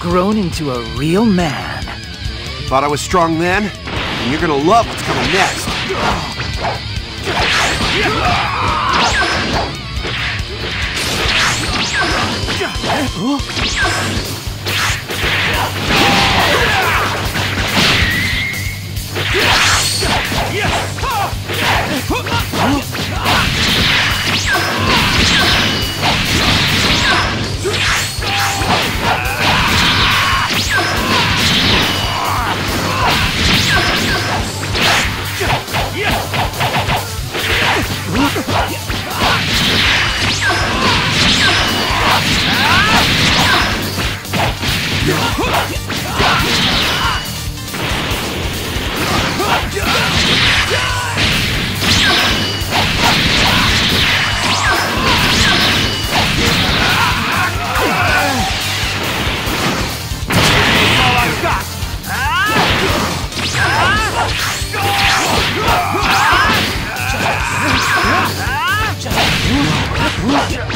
grown into a real man. Thought I was strong then? And you're gonna love what's coming next. Yeah.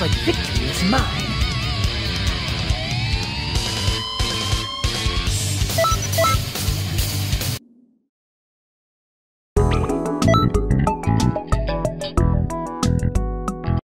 looks like victory is mine.